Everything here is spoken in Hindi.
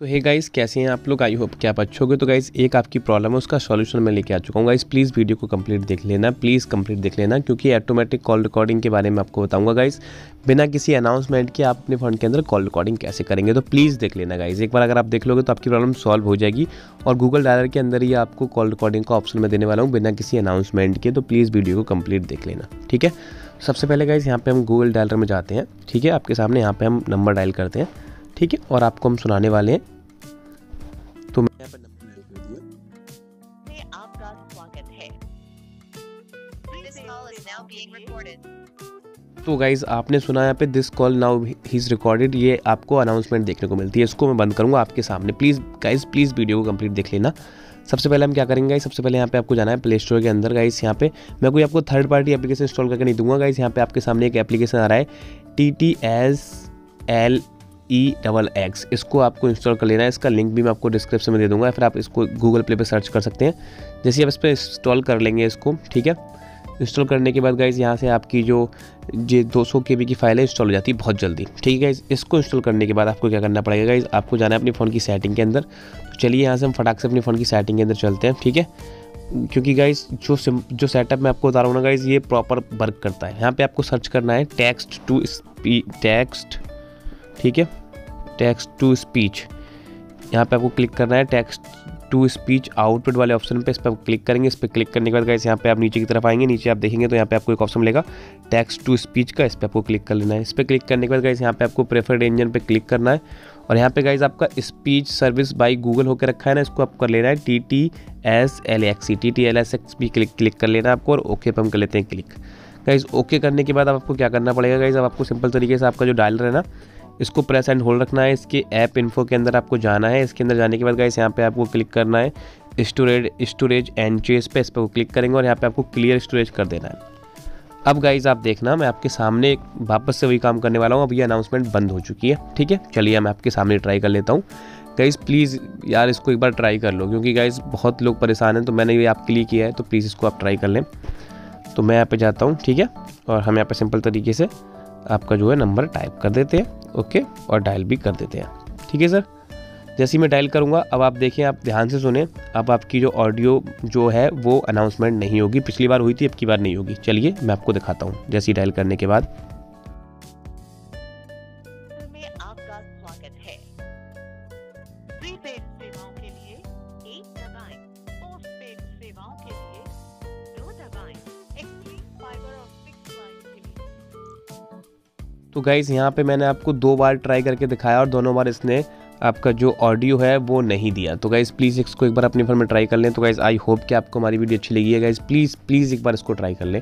तो हे गाइस कैसे हैं आप लोग? आई होप कि आप अच्छे होगे। तो गाइस एक आपकी प्रॉब्लम है, उसका सॉल्यूशन मैं लेके आ चुका हूँ। गाइस प्लीज़ वीडियो को कंप्लीट देख लेना। प्लीज़ कंप्लीट देख लेना, क्योंकि ऑटोमेटिक कॉल रिकॉर्डिंग के बारे में आपको बताऊँगा गाइस बिना किसी अनाउंसमेंट के आप अपने फ़ोन के अंदर कॉल रिकॉर्डिंग कैसे करेंगे? तो प्लीज़ देख लेना गाइज़ एक बार अगर आप देख लोगे तो आपकी प्रॉब्लम सॉल्व हो जाएगी। और गूगल डायलर के अंदर ही आपको कॉल रिकॉर्डिंग का ऑप्शन मैं देने वाला हूँ, बिना किसी अनाउंसमेंट के। तो प्लीज़ वीडियो को कंप्लीट देख लेना, ठीक है? सबसे पहले गाइज़ यहाँ पे हम गूगल डायलर में जाते हैं, ठीक है? आपके सामने यहाँ पर हम नंबर डायल करते हैं। ठीक है? और आपको हम सुनाने वाले हैं। तो मैं यहाँ पर नंबर डायल कर दिया आपका स्वागत है। This call is now being recorded. तो गाइज़ आपने सुना यहाँ पे this call now is recorded ये आपको अनाउंसमेंट देखने को मिलती है। इसको मैं बंद करूँगा आपके सामने। प्लीज़ गाइज़ प्लीज़ वीडियो को कंप्लीट देख लेना। सबसे पहले हम क्या करेंगे गाइस सबसे पहले यहाँ पे आपको जाना है प्ले स्टोर के अंदर गाइस यहाँ पे। मैं कोई आपको थर्ड पार्टी एप्लीकेशन इंस्टॉल करके नहीं दूँगा गाइस यहाँ पे आपके सामने एक एप्लीकेशन आ रहा है T T S L E double X इसको आपको इंस्टॉल कर लेना है। इसका लिंक भी मैं आपको डिस्क्रिप्शन में दे दूँगा। फिर आप इसको गूगल प्ले पे सर्च कर सकते हैं। जैसे आप इस पर इंस्टॉल कर लेंगे इसको, ठीक है? इंस्टॉल करने के बाद गाइज़ यहाँ से आपकी जो जे दो सौ के बी की फ़ाइल है इंस्टॉल हो जाती है बहुत जल्दी। ठीक है गाइज़ इसको इंस्टॉल करने के बाद आपको क्या करना पड़ेगा गाइज़ आपको जाना है अपनी फ़ोन की सेटिंग के अंदर। तो चलिए यहाँ से हम फटाक से अपनी फ़ोन की सेटिंग के अंदर चलते हैं, ठीक है? क्योंकि गाइज़ जो जो सेटअप मैं आपको बता रहा हूँ ना गाइज़ ये प्रॉपर वर्क करता है। यहाँ पे आपको सर्च करना है टेक्स्ट टू टेक्स्ट ठीक है? टेक्स्ट टू स्पीच यहाँ पे आपको क्लिक करना है टेक्स्ट टू स्पीच आउटपुट वाले ऑप्शन पे इस पर क्लिक करेंगे। इस पर क्लिक करने के बाद गाइस यहाँ पे आप नीचे की तरफ़ आएँगे, नीचे आप देखेंगे तो यहाँ पे आपको एक ऑप्शन मिलेगा टेक्स्ट टू स्पीच का। इस पर आपको क्लिक कर लेना है। इस पर क्लिक करने के बाद गाइस यहाँ पे आपको प्रेफर्ड इंजन पे क्लिक करना है। और यहाँ पे गाइज़ आपका स्पीच सर्विस बाई गूगल होकर रखा है ना, इसको आप कर लेना है T T S L X T T L S X भी क्लिक क्लिक कर लेना है आपको और ओके पर हम कर लेते हैं क्लिक गाइज़ ओके करने के बाद आपको क्या करना पड़ेगा गाइज़ अब आपको सिंपल तरीके से आपका जो डायलर है ना इसको प्रेस एंड होल्ड रखना है। इसके ऐप इन्फो के अंदर आपको जाना है। इसके अंदर जाने के बाद गाइस यहाँ पे आपको क्लिक करना है। स्टोरेज स्टोरेज एंड चेस पे इस पर क्लिक करेंगे और यहाँ पे आपको क्लियर स्टोरेज कर देना है। अब गाइज़ आप देखना, मैं आपके सामने वापस से वही काम करने वाला हूँ। अब ये अनाउंसमेंट बंद हो चुकी है, ठीक है? चलिए, मैं आपके सामने ट्राई कर लेता हूँ। गाइज़ प्लीज़ यार, इसको एक बार ट्राई कर लो, क्योंकि गाइज़ बहुत लोग परेशान हैं तो मैंने ये आपके लिए किया है तो प्लीज़ इसको आप ट्राई कर लें। तो मैं यहाँ पे जाता हूँ, ठीक है? और हम यहाँ पे सिंपल तरीके से आपका जो है नंबर टाइप कर देते हैं। ओके, और डायल भी कर देते हैं। ठीक है, सर? जैसे ही मैं डायल करूँगा, अब आप देखें, आप ध्यान से सुने, अब आपकी जो ऑडियो जो है, वो अनाउंसमेंट नहीं होगी। पिछली बार हुई थी, अब की बार नहीं होगी। चलिए, मैं आपको दिखाता हूँ, जैसे डायल करने के बाद। के लिए एक दबाएँ सेवाओं के लिए तो गाइज़ यहाँ पे मैंने आपको दो बार ट्राई करके दिखाया और दोनों बार इसने आपका जो ऑडियो है वो नहीं दिया। तो गाइज़ प्लीज़ इसको एक बार अपने फ़ोन में ट्राई कर लें। तो गाइज़ आई होप कि आपको हमारी वीडियो अच्छी लगी है। गाइज़ प्लीज़ प्लीज़ एक बार इसको ट्राई कर लें।